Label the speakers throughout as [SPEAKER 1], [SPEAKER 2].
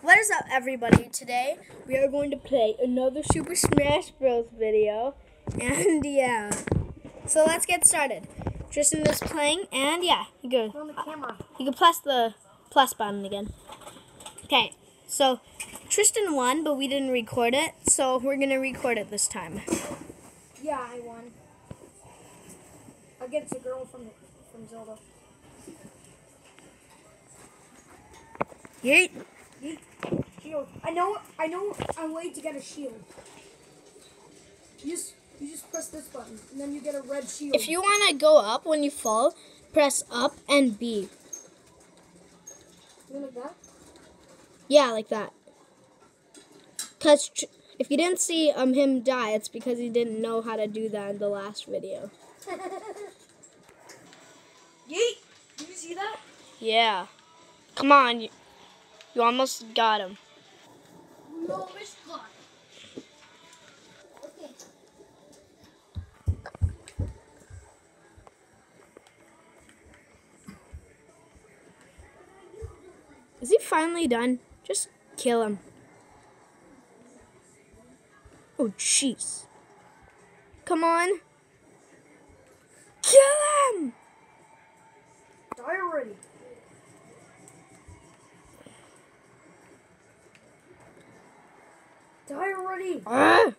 [SPEAKER 1] What is up, everybody? Today we are going to play another Super Smash Bros. video, and yeah, so let's get started. Tristan is playing, and yeah, you go.
[SPEAKER 2] on the camera.
[SPEAKER 1] You can press the plus button again. Okay, so Tristan won, but we didn't record it, so we're gonna record it this time.
[SPEAKER 2] Yeah, I won. Against a girl from from Zelda.
[SPEAKER 1] Yeet.
[SPEAKER 2] Shield. I know. I know. A way to get a shield. You just you just press this button, and then you get a red shield.
[SPEAKER 1] If you want to go up when you fall, press up and B.
[SPEAKER 2] You like that?
[SPEAKER 1] Yeah, like that. Cause if you didn't see um him die, it's because he didn't know how to do that in the last video.
[SPEAKER 2] Yeet! Did you see that?
[SPEAKER 1] Yeah. Come on, you, almost got him.
[SPEAKER 2] No, it's gone.
[SPEAKER 1] Is he finally done? Just kill him. Oh, jeez. Come on. Kill him!
[SPEAKER 2] Die already.
[SPEAKER 1] Ah.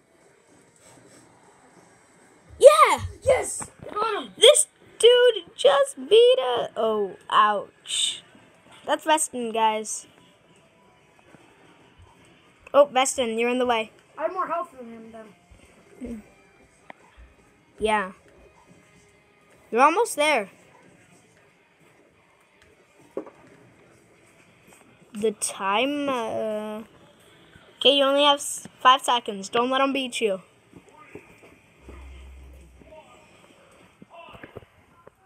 [SPEAKER 1] Yeah!
[SPEAKER 2] Yes! Got him.
[SPEAKER 1] This dude just beat a. Oh, ouch. That's Veston, guys. Oh, Veston, you're in the way.
[SPEAKER 2] I have more health than him then.
[SPEAKER 1] Yeah. You're almost there. The time. Uh... Okay, you only have five seconds. Don't let them beat you.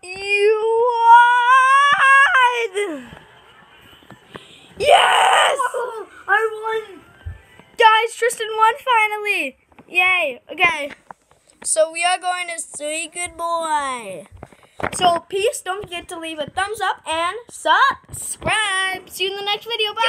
[SPEAKER 1] You won! Yes!
[SPEAKER 2] I won.
[SPEAKER 1] Guys, Tristan won finally! Yay! Okay. So we are going to say goodbye. So peace, don't forget to leave a thumbs up and subscribe. See you in the next video. Bye!